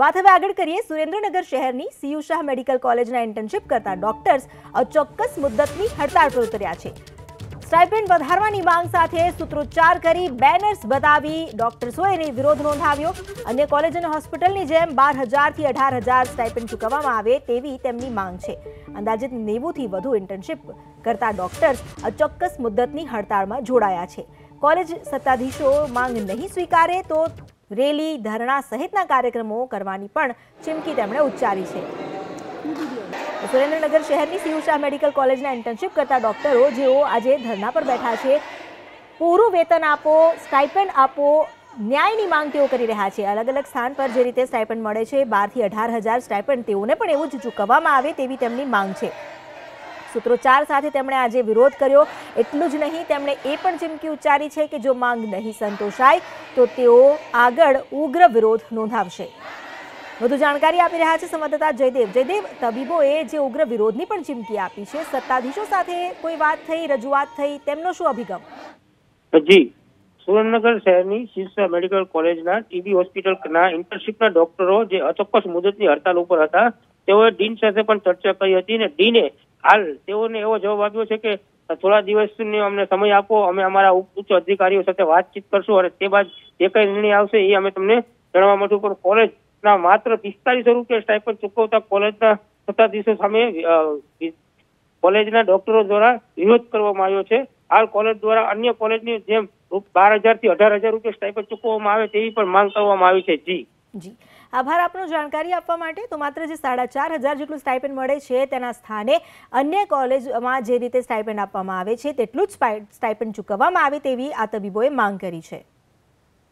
વાત હવે આગળ કરીએ સુરેન્દ્રનગર શહેરની સીયુ શાહ મેડિકલ કોલેજના ઇન્ટર્નશિપ કરતા ડોક્ટર્સ અચોક્કસ મુદ્દતની હડતાળ પર ઉતર્યા છે. સ્ટાઇપેન્ડ વધારવાની માંગ સાથે સૂત્રોચ્ચાર કરી બેનર્સ બતાવી ડોક્ટર્સોએ વિરોધ નોંધાવ્યો. અન્ય કોલેજ અને હોસ્પિટલની જેમ બાર હજારથી અઢાર હજાર સ્ટાઇપેન્ડ ચૂકવવામાં આવે તેવી તેમની માંગ છે. અંદાજિત નેવુંથી વધુ ઇન્ટર્નશિપ કરતા ડોક્ટર્સ અચોક્કસ મુદ્દતની હડતાળમાં જોડાયા છે. કોલેજ સત્તાધીશો માંગ નહીં સ્વીકારે તો રેલી, ધરણા સહિતના કાર્યક્રમો કરવાની પણ ચીમકી તેમણે ઉચ્ચારી છે. સુરેન્દ્રનગર શહેરની સીયુ શાહ મેડિકલ કોલેજના ઇન્ટર્નશીપ કરતા ડોક્ટરો, જેઓ આજે ધરણા પર બેઠા છે, પૂરું વેતન આપો, સ્ટાઇપેન્ડ આપો, ન્યાયની માંગ તેઓ કરી રહ્યા છે. અલગ અલગ સ્થાન પર જે રીતે સ્ટાઇપેન્ડ મળે છે, બારથી અઢાર હજાર સ્ટાઇપન્ડ તેઓને પણ એવું જ ચૂકવવામાં આવે તેવી તેમની માંગ છે. સૂત્રોચ્ચાર સાથે તેમણે આજે વિરોધ કર્યો. એટલું જ નહીં, તેમણે એ પણ ચીમકી ઉચ્ચારી છે કે જો માંગ નહીં સંતોષાય, તો તેઓ આગળ ઉગ્ર વિરોધ નોંધાવશે. વધુ જાણકારી આપી રહ્યા છે સંવાદદાતા જયદેવ. જયદેવ, તબીબોએ જે ઉગ્ર વિરોધની પણ ચીમકી આપી છે, સત્તાધીશો સાથે કોઈ વાત થઈ, રજૂઆત થઈ, તેમનો શું અભિગમ? જી, સુરેન્દ્રનગર શહેરની શિર્ષા મેડિકલ કોલેજના ટીબી હોસ્પિટલના ઇન્ટર્નશીપના ડોક્ટરો જે અચોક્કસ મુદતની હડતાલ ઉપર હતા, તેઓએ ડીન સાથે પણ ચર્ચા કરી હતી અને ડીને હાલ તેઓને એવો જવાબ આપ્યો છે કે થોડા દિવસની અમને સમય આપો, અમે અમારા ઉચ્ચ અધિકારીઓ સાથે વાતચીત કરશું અને તે બાદ જે કઈ નિર્ણય આવશે એ અમે તમને જણાવવા માંગશું. પણ કોલેજના માત્ર પિસ્તાલીસો રૂપિયા સ્ટાઇપન્ડ ચૂકવતા કોલેજના સત્તાધીશો સામે કોલેજના ડોક્ટરો દ્વારા વિરોધ કરવામાં આવ્યો છે. હાલ કોલેજ દ્વારા અન્ય કોલેજની જેમ બાર હજારથી અઢાર હજાર રૂપિયા સ્ટાઇપન્ડ ચૂકવવામાં આવે તેવી પણ માંગ કરવામાં આવી છે. જી. જી. આભાર આપનો જાણકારી આપવા માટે. તો માત્ર જે સાડા ચાર હજાર જેટલું સ્ટાઇપેન્ડ મળે છે તેના સ્થાને અન્ય કોલેજમાં જે રીતે સ્ટાઇપેન્ડ આપવામાં આવે છે, તેટલું જ સ્ટાઇપેન્ડ ચૂકવવામાં આવે તેવી આ તબીબોએ માંગ કરી છે.